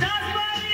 That's why